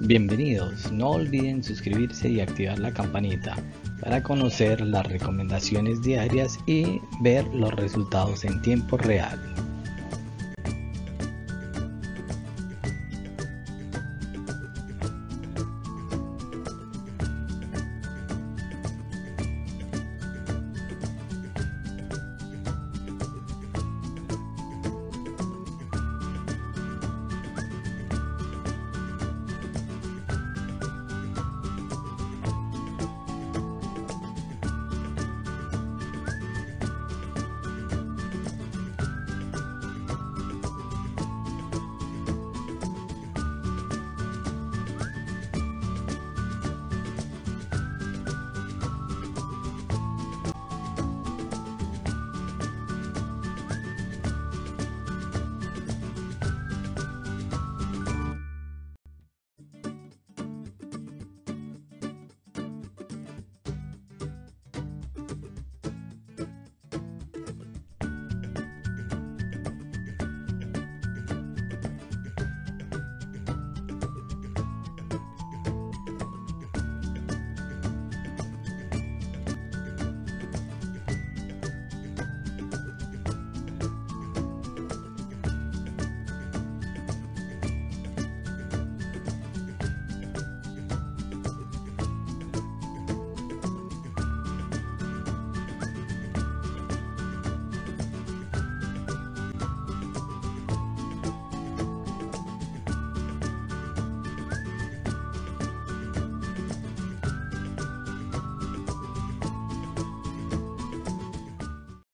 Bienvenidos, no olviden suscribirse y activar la campanita para conocer las recomendaciones diarias y ver los resultados en tiempo real.